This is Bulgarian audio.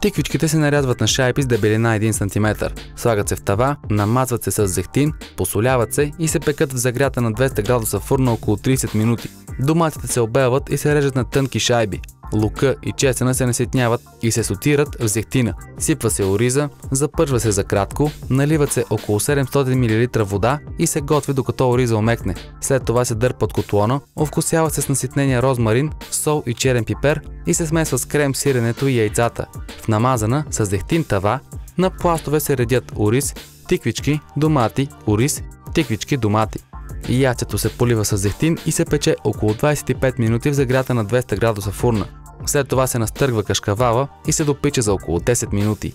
Тиквичките се нарязват на шайби с дебелина 1 см. Слагат се в тава, намазват се с зехтин, посоляват се и се пекат в загрята на 200 градуса фурна около 30 минути. Доматите се обелват и се режат на тънки шайби лука и чесъна се наситняват и се сотират в зехтина. Сипва се ориза, запържва се за кратко, наливат се около 700 мл вода и се готви докато ориза омекне. След това се дърпа от котлона, овкусява се с наситнения розмарин, сол и черен пипер и се смесва с крем, сиренето и яйцата. В намазана с зехтин тава на пластове се редят ориз, тиквички, домати, ориз, тиквички, домати. Яйцето се полива с зехтин и се пече около 25 минути в загрята на 200 градуса фурна. След това се настъргва кашкавала и се допича за около 10 минути.